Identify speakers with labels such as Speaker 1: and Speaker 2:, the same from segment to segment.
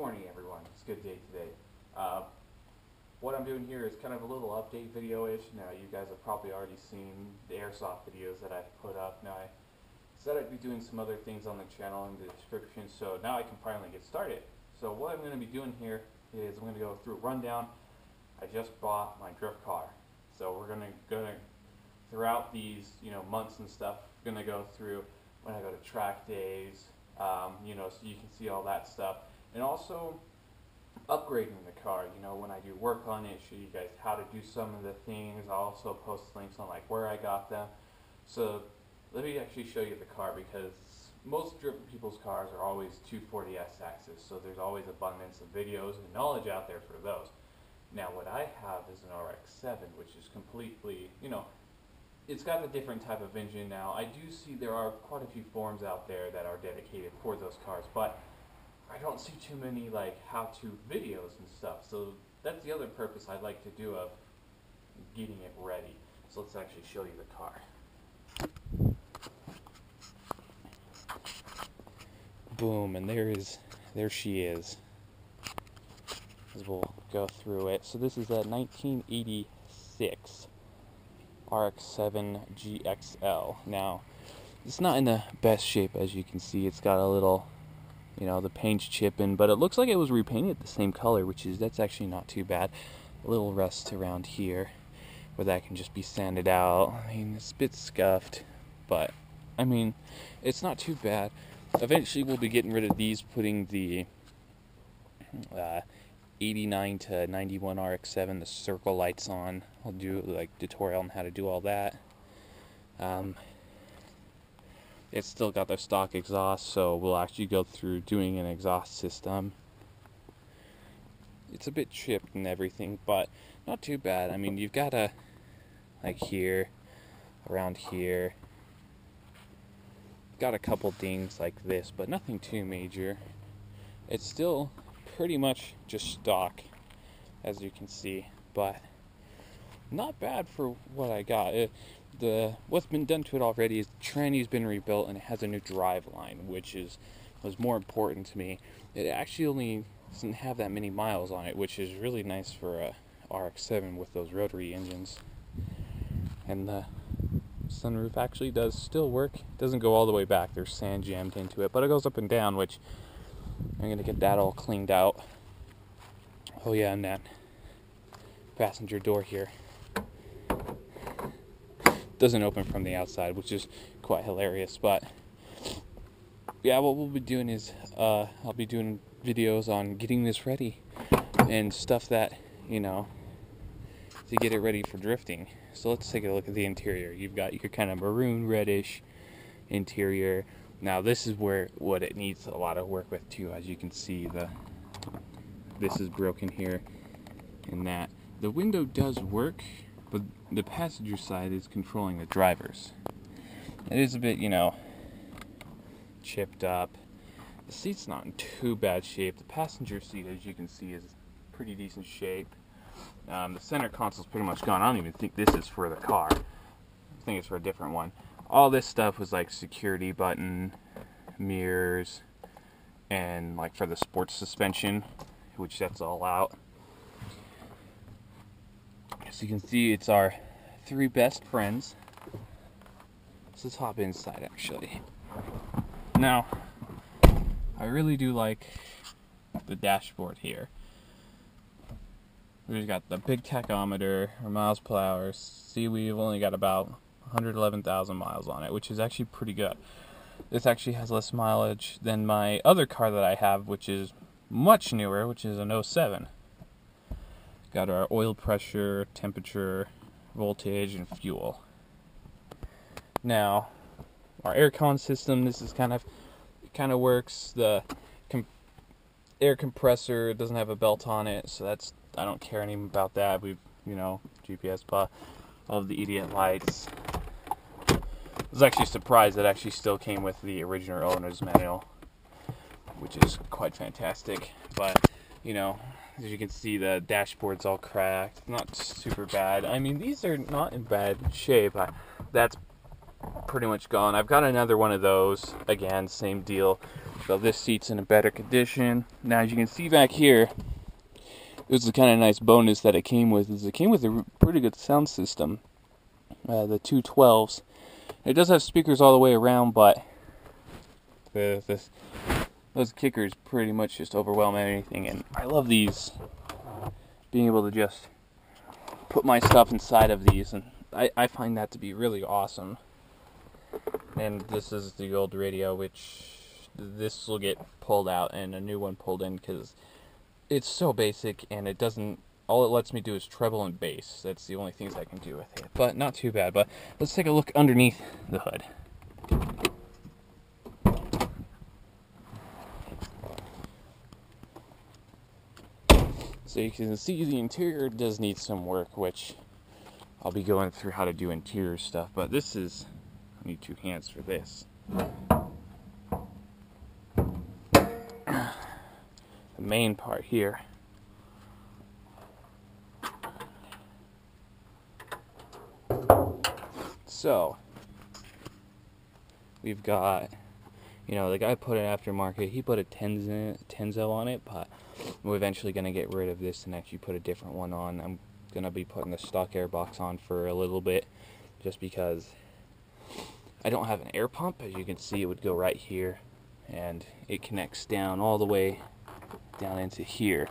Speaker 1: morning, everyone. It's a good day today. Uh, what I'm doing here is kind of a little update video-ish. Now, you guys have probably already seen the airsoft videos that I've put up. Now, I said I'd be doing some other things on the channel in the description, so now I can finally get started. So what I'm going to be doing here is I'm going to go through a rundown. I just bought my drift car. So we're going to, going to throughout these, you know, months and stuff, going to go through when I go to track days, um, you know, so you can see all that stuff. And also upgrading the car, you know, when I do work on it, show you guys how to do some of the things. I'll also post links on like where I got them. So let me actually show you the car because most driven people's cars are always 240SXs, so there's always abundance of videos and knowledge out there for those. Now what I have is an RX-7, which is completely, you know, it's got a different type of engine now. I do see there are quite a few forums out there that are dedicated for those cars, but I don't see too many like how-to videos and stuff. So that's the other purpose I'd like to do of getting it ready. So let's actually show you the car. Boom, and there is, there she is. As we'll go through it. So this is a 1986 RX-7 GXL. Now, it's not in the best shape as you can see. It's got a little, you know, the paint's chipping, but it looks like it was repainted the same color, which is, that's actually not too bad. A little rust around here, where that can just be sanded out. I mean, it's a bit scuffed, but, I mean, it's not too bad. Eventually we'll be getting rid of these, putting the uh, 89 to 91 RX-7, the circle lights on. I'll do like tutorial on how to do all that. Um, it's still got the stock exhaust, so we'll actually go through doing an exhaust system. It's a bit chipped and everything, but not too bad. I mean, you've got a like here, around here. Got a couple dings like this, but nothing too major. It's still pretty much just stock, as you can see, but not bad for what I got. It, the what's been done to it already is the tranny's been rebuilt and it has a new drive line, which is was more important to me. It actually only doesn't have that many miles on it, which is really nice for a RX-7 with those rotary engines. And the sunroof actually does still work. It doesn't go all the way back. There's sand jammed into it, but it goes up and down, which I'm gonna get that all cleaned out. Oh yeah, and that passenger door here doesn't open from the outside, which is quite hilarious. But yeah, what we'll be doing is uh, I'll be doing videos on getting this ready and stuff that you know to get it ready for drifting. So let's take a look at the interior. You've got your kind of maroon reddish interior now this is where what it needs a lot of work with too. As you can see, the this is broken here and that. The window does work, but the passenger side is controlling the drivers. It is a bit, you know, chipped up. The seat's not in too bad shape. The passenger seat, as you can see, is pretty decent shape. Um, the center console's pretty much gone. I don't even think this is for the car. I think it's for a different one all this stuff was like security button, mirrors, and like for the sports suspension, which that's all out. As you can see, it's our three best friends. let's hop inside actually. Now, I really do like the dashboard here. We've got the big tachometer, miles per hour. See, we've only got about 111,000 miles on it, which is actually pretty good. This actually has less mileage than my other car that I have, which is much newer, which is an 07. Got our oil pressure, temperature, voltage, and fuel. Now, our aircon system, this is kind of kind of works. The com- air compressor doesn't have a belt on it, so that's I don't care any about that. We, you know, GPS, but all of the idiot lights, I was actually surprised that actually still came with the original owner's manual, which is quite fantastic. But, you know, as you can see, the dashboard's all cracked. Not super bad. I mean, these are not in bad shape. I, that's pretty much gone. I've got another one of those. Again, same deal. So this seat's in a better condition. Now, as you can see back here, it was the kind of nice bonus that it came with. Is it came with a pretty good sound system. Uh, the 212s. It does have speakers all the way around, but the, the those kickers pretty much just overwhelm anything. And I love these. Being able to just put my stuff inside of these, and I, I find that to be really awesome. And this is the old radio, which this will get pulled out and a new one pulled in because it's so basic and it doesn't. All it lets me do is treble and bass. That's the only things I can do with it. But not too bad. But let's take a look underneath the hood. So you can see the interior does need some work, which I'll be going through how to do interior stuff. But this is, I need two hands for this. The main part here. So, we've got, you know, the guy put an aftermarket, he put a Tenzo, on it, but we're eventually going to get rid of this and actually put a different one on. I'm going to be putting the stock air box on for a little bit just because I don't have an air pump. As you can see, it would go right here and it connects down all the way down into here.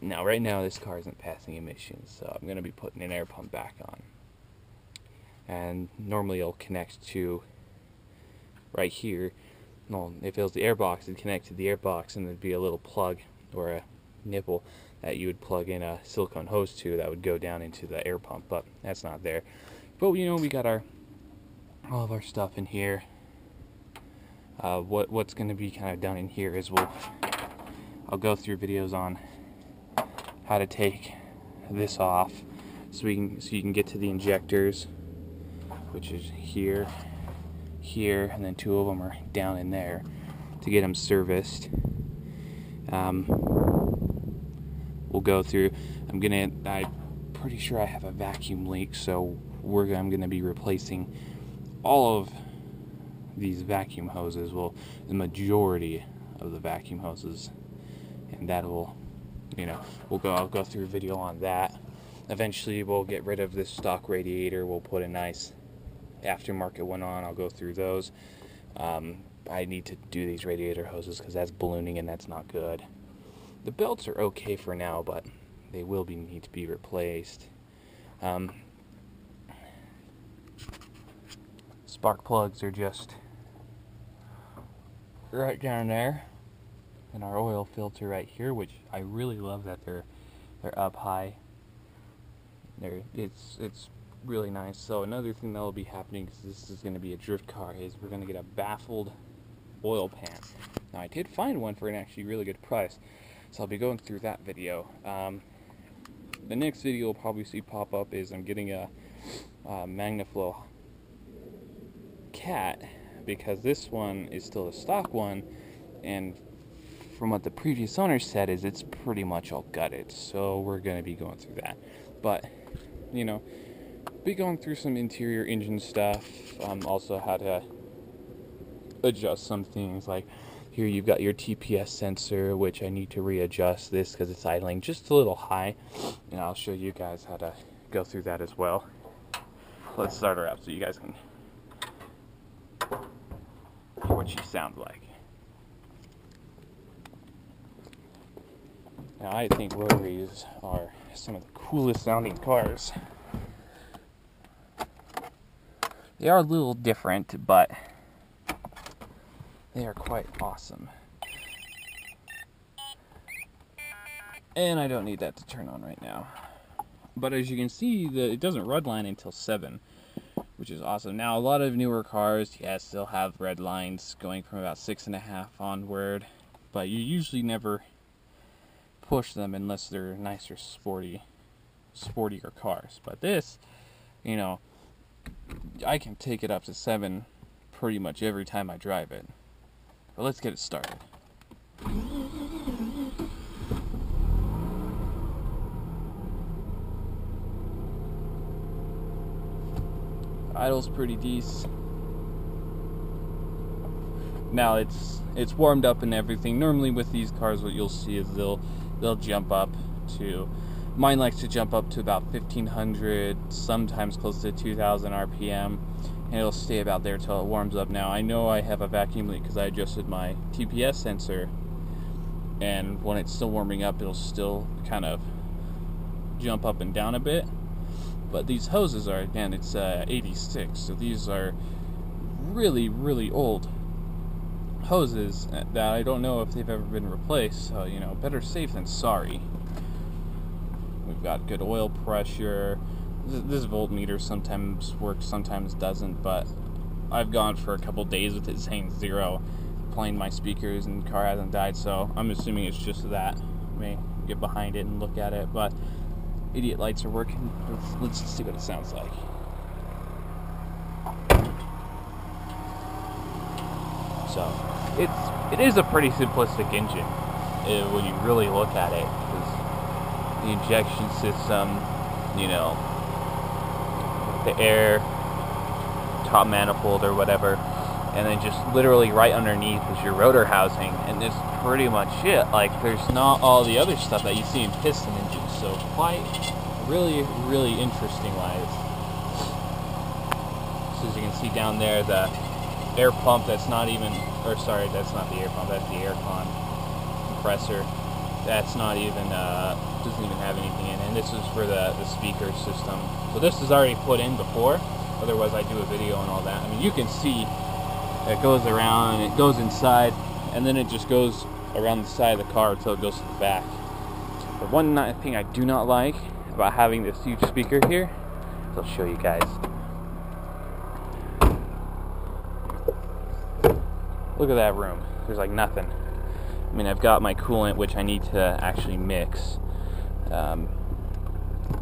Speaker 1: Now, right now, this car isn't passing emissions, so I'm going to be putting an air pump back on. And normally it'll connect to right here. Well, if it was the air box, it'd connect to the air box and there'd be a little plug or a nipple that you would plug in a silicone hose to that would go down into the air pump, but that's not there. But you know, we got our all of our stuff in here. Uh, what what's going to be kind of done in here is we'll I'll go through videos on how to take this off so we can so you can get to the injectors, which is here, here, and then two of them are down in there to get them serviced. Um, we'll go through. I'm gonna. I'm pretty sure I have a vacuum leak, so we're. I'm gonna be replacing all of these vacuum hoses. Well, the majority of the vacuum hoses, and that will, you know, we'll go. I'll go through a video on that. Eventually, we'll get rid of this stock radiator. We'll put a nice aftermarket one on. I'll go through those. Um, I need to do these radiator hoses because that's ballooning and that's not good. The belts are okay for now, but they will be need to be replaced. Um, spark plugs are just right down there, and our oil filter right here, which I really love that they're they're up high. They're, it's it's really nice. So another thing that will be happening, because this is going to be a drift car, is we're going to get a baffled oil pan. Now I did find one for an actually really good price, so I'll be going through that video. Um, the next video you'll probably see pop up is I'm getting a, a Magnaflow cat because this one is still a stock one and from what the previous owner said is it's pretty much all gutted so we're going to be going through that but you know be going through some interior engine stuff um, also how to adjust some things like here you've got your TPS sensor which I need to readjust this because it's idling just a little high and I'll show you guys how to go through that as well. Let's start her up so you guys can hear what she sounds like. Now I think rotaries are some of the coolest sounding cars they are a little different but they are quite awesome. And I don't need that to turn on right now. But as you can see, the, it doesn't redline until 7, which is awesome. Now, a lot of newer cars, yes, still have red lines going from about 6.5 onward, but you usually never push them unless they're nicer, sporty, sportier cars. But this, you know, I can take it up to 7 pretty much every time I drive it. But let's get it started. idles pretty decent. Now it's it's warmed up and everything. Normally with these cars, what you'll see is they'll they'll jump up to mine likes to jump up to about 1500 sometimes close to 2000 rpm and it'll stay about there till it warms up now i know i have a vacuum leak because i adjusted my tps sensor and when it's still warming up it'll still kind of jump up and down a bit but these hoses are again it's uh, 86 so these are really really old hoses that I don't know if they've ever been replaced. So, you know, better safe than sorry. We've got good oil pressure. This, voltmeter sometimes works, sometimes doesn't, but I've gone for a couple days with it saying zero, playing my speakers, and the car hasn't died, so I'm assuming it's just that. I may get behind it and look at it, but idiot lights are working. Let's, let's see what it sounds like. So, it's it is a pretty simplistic engine uh, when you really look at it. The injection system, you know, the air top manifold or whatever, and then just literally right underneath is your rotor housing, and it's pretty much it. Like there's not all the other stuff that you see in piston engines. So quite really really interesting wise. So as you can see down there, the air pump that's not even, or sorry, that's not the air pump, that's the aircon compressor. That's not even, uh, doesn't even have anything in it. And this is for the, the speaker system. So this is already put in before, otherwise I do a video and all that. I mean, you can see it goes around, it goes inside, and then it just goes around the side of the car until it goes to the back. But one thing I do not like about having this huge speaker here, I'll show you guys. Look at that room. There's like nothing. I mean, I've got my coolant, which I need to actually mix. Um,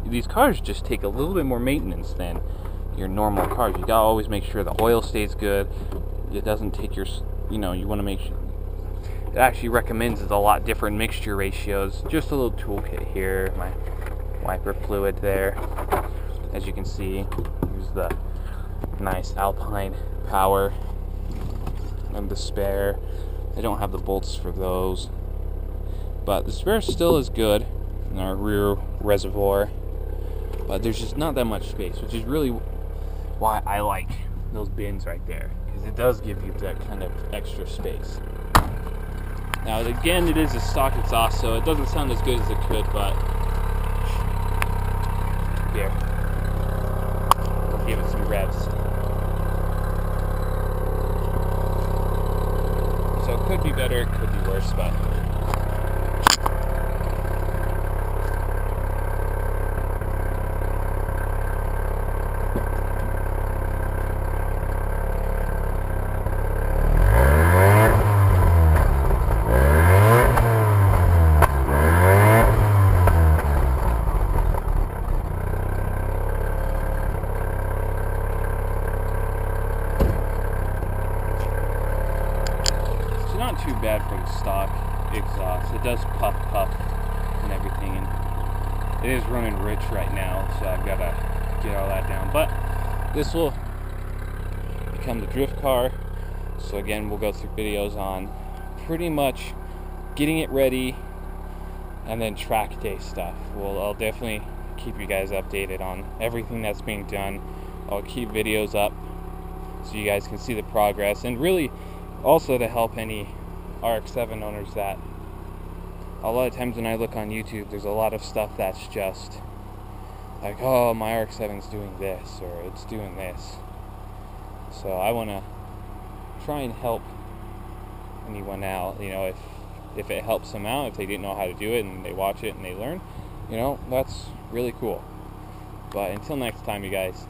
Speaker 1: these cars just take a little bit more maintenance than your normal cars. You gotta always make sure the oil stays good. It doesn't take your, you know, you want to make sure. It actually recommends a lot different mixture ratios. Just a little toolkit here. My wiper fluid there. As you can see, here's the nice Alpine power and the spare. I don't have the bolts for those. But the spare still is good in our rear reservoir. But there's just not that much space, which is really why I like those bins right there. Because it does give you that kind of extra space. Now, again, it is a stock exhaust, so it doesn't sound as good as it could, but here, give it some revs. Could be better, could be worse, but too bad for the stock exhaust. It puff and everything, and it is running rich right now, so I've got to get all that down. But this will become the drift car. So again, we'll go through videos on pretty much getting it ready and then track day stuff. Well, I'll definitely keep you guys updated on everything that's being done. I'll keep videos up so you guys can see the progress and really also to help any RX-7 owners that a lot of times when I look on YouTube, there's a lot of stuff that's just like, oh, my RX-7's doing this or it's doing this. So I want to try and help anyone out. You know, if if it helps them out, if they didn't know how to do it and they watch it and they learn, you know, that's really cool. But until next time, you guys,